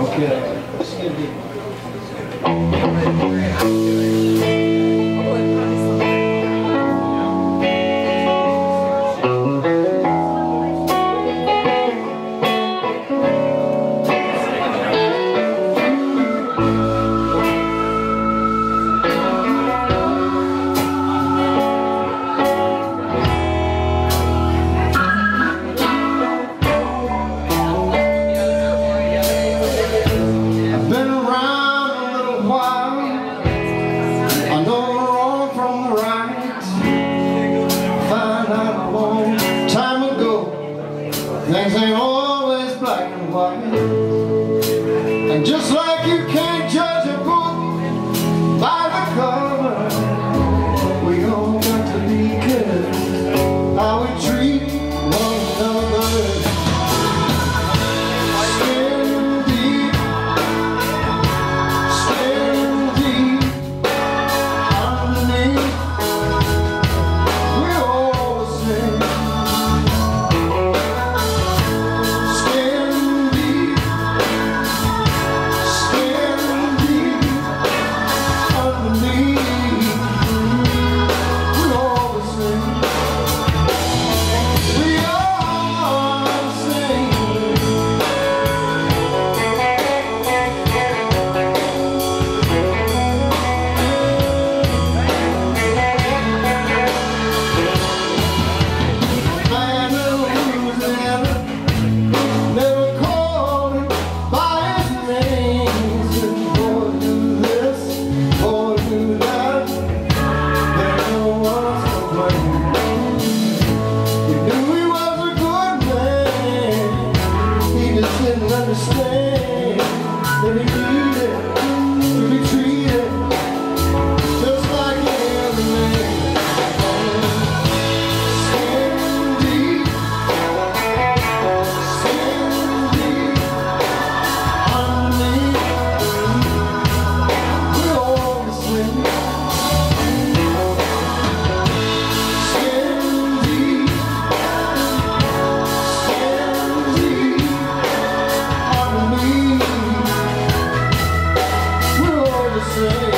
Okay. Things ain't always black and white. And just like you can't judge. understand. That you say